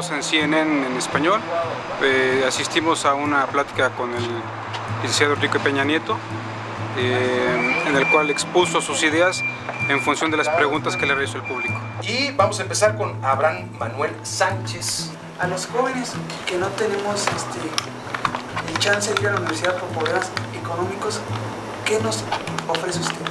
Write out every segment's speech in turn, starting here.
estamos en CNN en español. Eh, asistimos a una plática con el licenciado Enrique Peña Nieto, eh, en el cual expuso sus ideas en función de las preguntas que le realizó el público. Y vamos a empezar con Abraham Manuel Sánchez. A los jóvenes que no tenemos este, el chance de ir a la universidad por problemas económicos, ¿qué nos ofrece usted?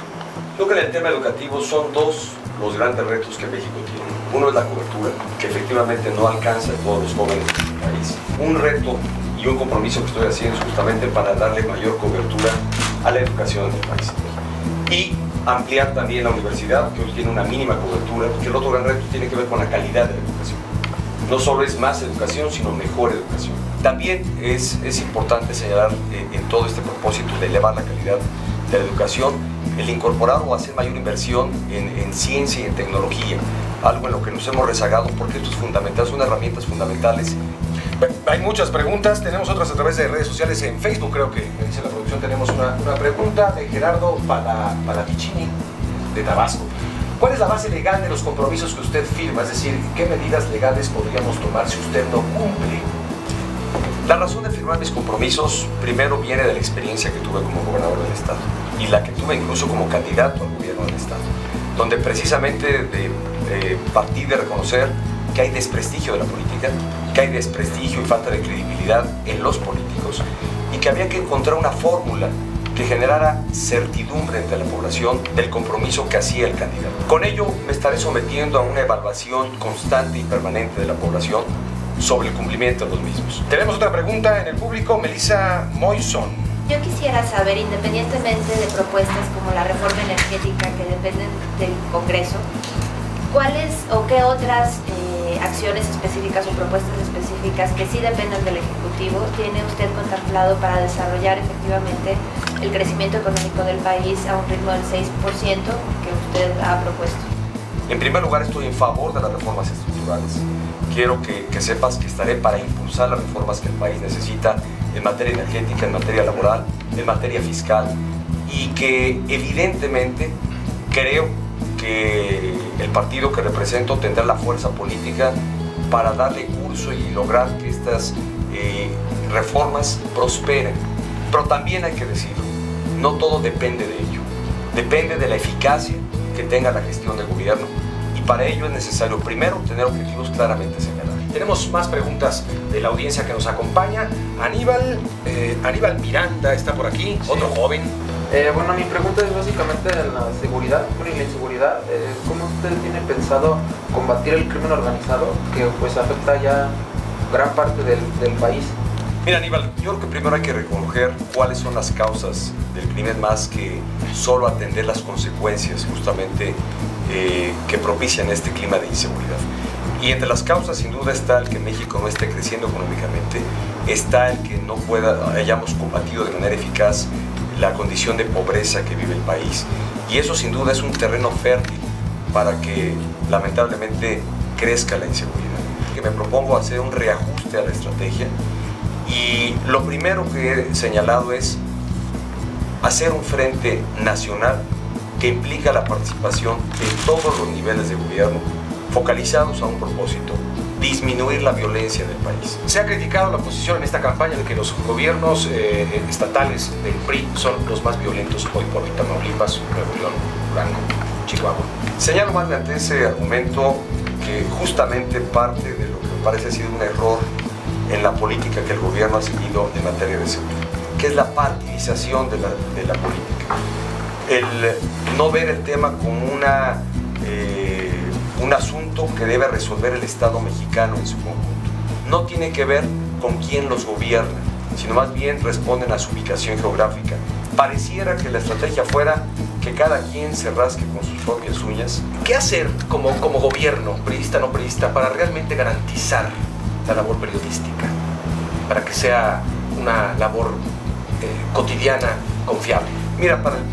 Creo que en el tema educativo son dos los grandes retos que México tiene. Uno es la cobertura, que efectivamente no alcanza a todos los jóvenes del país. Un reto y un compromiso que estoy haciendo es justamente para darle mayor cobertura a la educación en el país. Y ampliar también la universidad, que hoy tiene una mínima cobertura, porque el otro gran reto tiene que ver con la calidad de la educación. No solo es más educación, sino mejor educación. También es, es importante señalar eh, en todo este propósito de elevar la calidad de la educación, el incorporar o hacer mayor inversión en, en, ciencia y en tecnología, algo en lo que nos hemos rezagado porque esto es fundamental, son herramientas fundamentales. Hay muchas preguntas, tenemos otras a través de redes sociales en Facebook, creo que me dice la producción, tenemos una, pregunta de Gerardo Palavicini de Tabasco. ¿Cuál es la base legal de los compromisos que usted firma? Es decir, ¿qué medidas legales podríamos tomar si usted no cumple? La razón de firmar mis compromisos primero viene de la experiencia que tuve como gobernador del Estado y la que tuve incluso como candidato al gobierno del Estado, donde precisamente de, de partí de reconocer que hay desprestigio de la política, que hay desprestigio y falta de credibilidad en los políticos y que había que encontrar una fórmula que generara certidumbre entre la población del compromiso que hacía el candidato. Con ello me estaré sometiendo a una evaluación constante y permanente de la población sobre el cumplimiento de los mismos. Tenemos otra pregunta en el público, Melissa Moison. Yo quisiera saber, independientemente de propuestas como la reforma energética que dependen del Congreso, ¿cuáles o qué otras eh, acciones específicas o propuestas específicas que sí dependen del Ejecutivo tiene usted contemplado para desarrollar efectivamente el crecimiento económico del país a un ritmo del 6% que usted ha propuesto? En primer lugar, estoy en favor de las reformas estructurales. Quiero que, sepas que estaré para impulsar las reformas que el país necesita en materia energética, en materia laboral, en materia fiscal y que evidentemente creo que el partido que represento tendrá la fuerza política para darle curso y lograr que estas eh, reformas prosperen. Pero también hay que decirlo, no todo depende de ello, depende de la eficacia que tenga la gestión del gobierno y para ello es necesario primero tener objetivos claramente señalados. Tenemos más preguntas de la audiencia que nos acompaña. Aníbal, eh, Aníbal Miranda está por aquí, sí. otro joven. Eh, bueno, mi pregunta es básicamente en la seguridad y la inseguridad. Eh, ¿Cómo usted tiene pensado combatir el crimen organizado que pues afecta ya gran parte del, del país? Mira Aníbal, yo creo que primero hay que reconocer cuáles son las causas del crimen más que solo atender las consecuencias justamente eh, que propician este clima de inseguridad. Y entre las causas sin duda está el que México no esté creciendo económicamente, está el que no pueda, hayamos combatido de manera eficaz la condición de pobreza que vive el país. Y eso sin duda es un terreno fértil para que lamentablemente crezca la inseguridad. Que me propongo hacer un reajuste a la estrategia y lo primero que he señalado es hacer un frente nacional que implica la participación de todos los niveles de gobierno focalizados a un propósito, disminuir la violencia del país. Se ha criticado la posición en esta campaña de que los gobiernos eh, estatales del PRI son los más violentos hoy por hoy, Tamaulipas, Nuevo León, Durango, Chihuahua. Señalo más ante ese argumento que justamente parte de lo que me parece ha sido un error en la política que el gobierno ha seguido en materia de seguridad, que es la partidización de la, de la política. El no ver el tema como una, eh, un asunto que debe resolver el Estado mexicano en su conjunto. No tiene que ver con quién los gobierna, sino más bien responden a su ubicación geográfica. Pareciera que la estrategia fuera que cada quien se rasque con sus propias uñas. ¿Qué hacer como, como gobierno, periodista no periodista, para realmente garantizar la labor periodística, para que sea una labor eh, cotidiana, confiable. Mira, para el,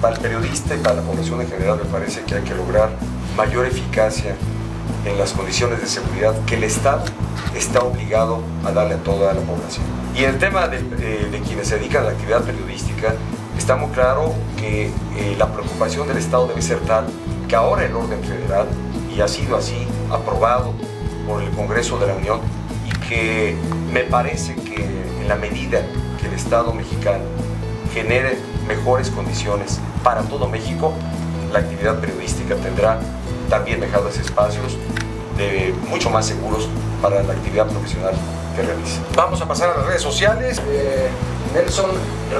para el periodista y para la población en general me parece que hay que lograr mayor eficacia en las condiciones de seguridad que el Estado está obligado a darle a toda la población. Y el tema de, eh, de quienes se dedican a la actividad periodística, está muy claro que eh, la preocupación del Estado debe ser tal que ahora el orden federal, y ha sido así aprobado por el Congreso de la Unión y que me parece que en la medida que el Estado mexicano genere mejores condiciones para todo México, la actividad periodística tendrá también mejores espacios de mucho más seguros para la actividad profesional que realiza. Vamos a pasar a las redes sociales. Eh, Nelson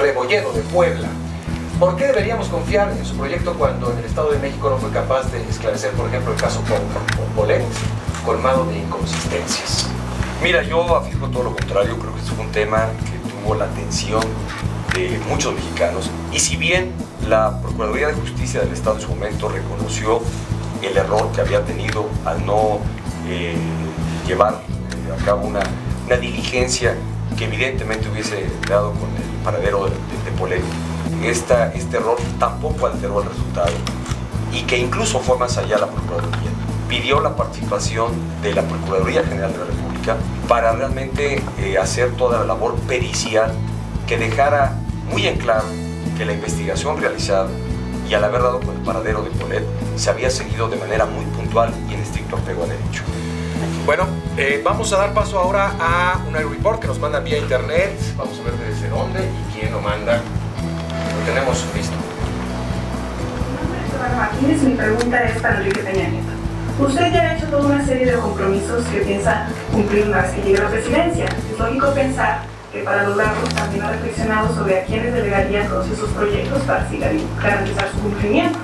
Rebolledo de Puebla. ¿Por qué deberíamos confiar en su proyecto cuando en el Estado de México no fue capaz de esclarecer, por ejemplo, el caso Polet, colmado de inconsistencias? Mira, yo afirmo todo lo contrario, creo que es un tema que tuvo la atención de muchos mexicanos y si bien la Procuraduría de Justicia del Estado en su momento reconoció el error que había tenido al no eh, llevar eh, a cabo una, diligencia que evidentemente hubiese dado con el paradero de, de, de este error tampoco alteró el resultado y que incluso fue más allá la Procuraduría. Pidió la participación de la Procuraduría General de la República para realmente eh, hacer toda la labor pericial que dejara muy en claro que la investigación realizada y al haber dado con el paradero de Polet se había seguido de manera muy puntual y en estricto apego a derecho. Bueno, eh, vamos a dar paso ahora a un report que nos mandan vía internet. Vamos a ver desde dónde y quién lo manda. Lo tenemos listo. Martínez, mi pregunta es para Enrique Peña Nieto. Usted ya ha hecho toda una serie de compromisos que piensa cumplir una vez que llegue a la presidencia. Es lógico pensar que para lograrlo también ha reflexionado sobre a quiénes delegaría todos esos proyectos para garantizar su cumplimiento.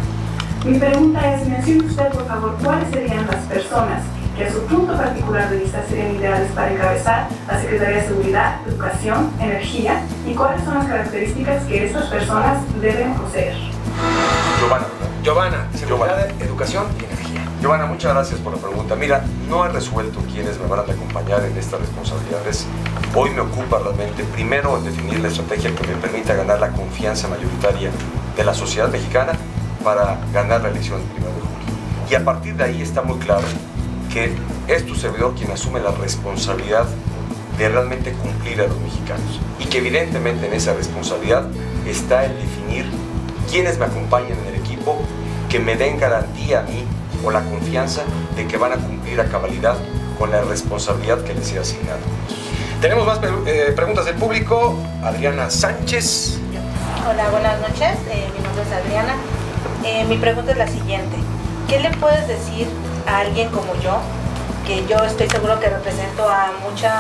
Mi pregunta es, mencione usted por favor cuáles serían las personas que a su punto particular de vista serían ideales para encabezar la Secretaría de Seguridad, Educación, Energía y cuáles son las características que estas personas deben poseer. Giovanna, Giovanna, Seguridad, Educación y Energía. Giovanna, muchas gracias por la pregunta. Mira, no he resuelto quiénes me van a acompañar en estas responsabilidades. Hoy me ocupa realmente, primero, en definir la estrategia que me permita ganar la confianza mayoritaria de la sociedad mexicana para ganar la elección del 1 de julio. Y a partir de ahí está muy claro que es tu servidor quien asume la responsabilidad de realmente cumplir a los mexicanos. Y que evidentemente en esa responsabilidad está el definir quiénes me acompañan en el equipo, que me den garantía a mí o la confianza de que van a cumplir a cabalidad con la responsabilidad que les he asignado. Tenemos más eh, preguntas del público. Adriana Sánchez. Hola, buenas noches. Eh, mi nombre es Adriana. Eh, mi pregunta es la siguiente. ¿Qué le puedes decir a alguien como yo, que yo estoy seguro que represento a, muchas,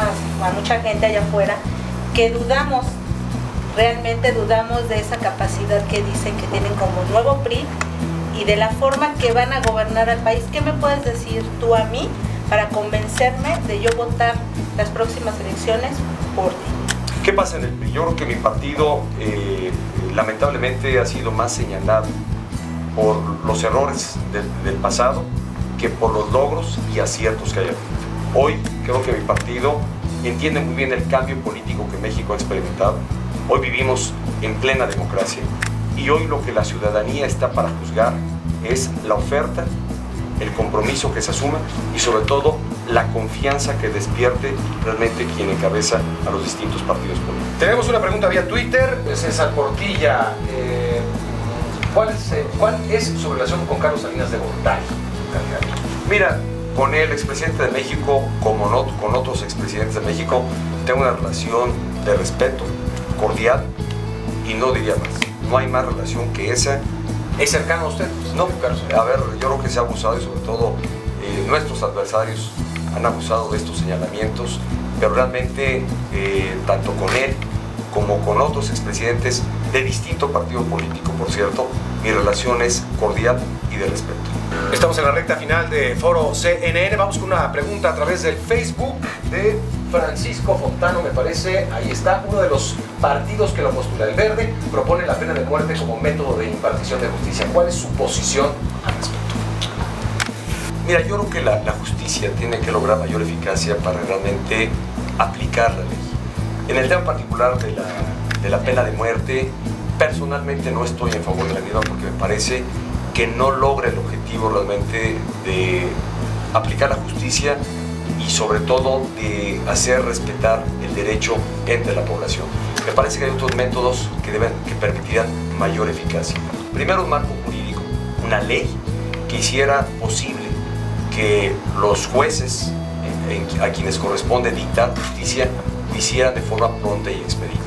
a mucha gente allá afuera, que dudamos, realmente dudamos de esa capacidad que dicen que tienen como nuevo PRI y de la forma que van a gobernar al país? ¿Qué me puedes decir tú a mí para convencerme de yo votar las próximas elecciones por ti? ¿Qué pasa en el PRI? Yo creo que mi partido eh, lamentablemente ha sido más señalado por los errores del, del, pasado que por los logros y aciertos que hay. Hoy creo que mi partido entiende muy bien el cambio político que México ha experimentado. Hoy vivimos en plena democracia y hoy lo que la ciudadanía está para juzgar es la oferta, el compromiso que se asume y sobre todo la confianza que despierte realmente quien encabeza a los distintos partidos políticos. Tenemos una pregunta vía Twitter, César Portilla. Eh, ¿cuál, es, eh, ¿Cuál es su relación con Carlos Salinas de Gortari? Mira, con el expresidente de México, como no, con otros expresidentes de México, tengo una relación de respeto, cordial y no diría más. No hay más relación que esa. ¿Es cercano a usted? No, a ver, yo creo que se ha abusado y sobre todo eh, nuestros adversarios han abusado de estos señalamientos, pero realmente eh, tanto con él como con otros expresidentes de distinto partido político, por cierto, mi relación es cordial y de respeto. Estamos en la recta final de Foro CNN. Vamos con una pregunta a través del Facebook de Francisco Fontano, me parece. Ahí está, uno de los partidos que lo postula. El Verde propone la pena de muerte como método de impartición de justicia. ¿Cuál es su posición al respecto? Mira, yo creo que la, la justicia tiene que lograr mayor eficacia para realmente aplicar la ley. En el tema particular de la, de la pena de muerte, personalmente no estoy en favor de la misma porque me parece que no logra el objetivo realmente de aplicar la justicia y sobre todo de hacer respetar el derecho entre la población. Me parece que hay otros métodos que, deben, que permitirán mayor eficacia. Primero, un marco jurídico, una ley que hiciera posible que los jueces, a quienes corresponde dictar justicia lo hicieran de forma pronta y expedita.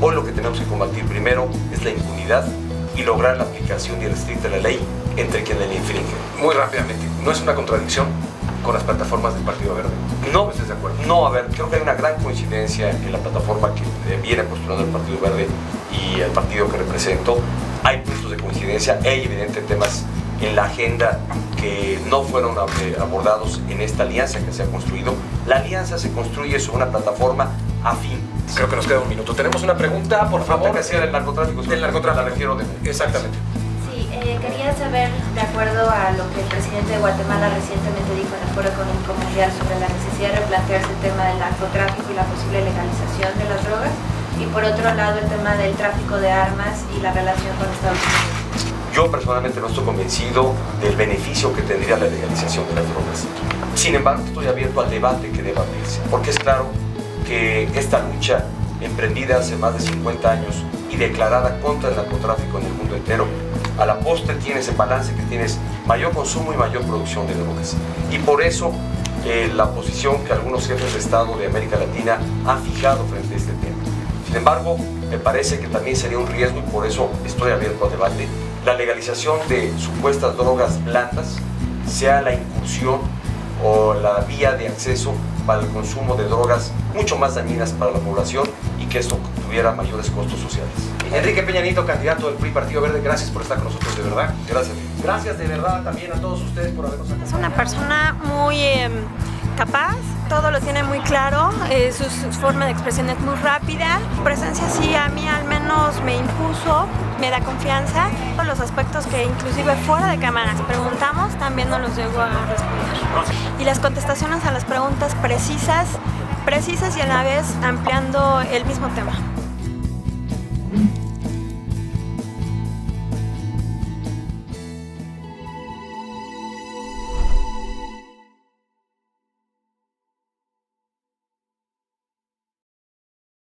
Hoy lo que tenemos que combatir primero es la impunidad y lograr la aplicación irrestricta de la ley entre quienes la infringen. Muy rápidamente, ¿no es una contradicción con las plataformas del Partido Verde? No, ¿Estás de acuerdo? No, a ver, creo que hay una gran coincidencia en la plataforma que viene postulando el Partido Verde y el partido que represento. Hay puntos de coincidencia, hay evidente temas en la agenda que no fueron eh, abordados en esta alianza que se ha construido. La alianza se construye sobre una plataforma afín. Creo que nos queda un minuto. Tenemos una pregunta, por favor. que sea del narcotráfico. Del narcotráfico. La refiero de... Exactamente. Quería saber, de acuerdo a lo que el presidente de Guatemala recientemente dijo en el Foro Económico Mundial sobre la necesidad de replantearse el tema del narcotráfico y la posible legalización de las drogas, y por otro lado el tema del tráfico de armas y la relación con Estados Unidos. Yo personalmente no estoy convencido del beneficio que tendría la legalización de las drogas. Sin embargo, estoy abierto al debate que deba abrirse, porque es claro que esta lucha emprendida hace más de 50 años y declarada contra el narcotráfico en el mundo entero, a la postre tiene ese balance que tienes mayor consumo y mayor producción de drogas. Y por eso eh, la posición que algunos jefes de Estado de América Latina han fijado frente a este tema. Sin embargo, me parece que también sería un riesgo y por eso estoy abierto al debate, la legalización de supuestas drogas blandas sea la incursión o la vía de acceso para el consumo de drogas mucho más dañinas para la población y que esto tuviera mayores costos sociales. Enrique Peñanito, candidato del PRI Partido Verde, gracias por estar con nosotros, de verdad. Gracias. Gracias de verdad también a todos ustedes por habernos acompañado. Es una persona muy eh, capaz, todo lo tiene muy claro, eh, su, su, forma de expresión es muy rápida. Su presencia sí a mí al menos me impuso, me da confianza. Todos los aspectos que inclusive fuera de cámaras preguntamos también nos los llegó a responder. Y las contestaciones a las preguntas precisas, precisas y a la vez ampliando el mismo tema.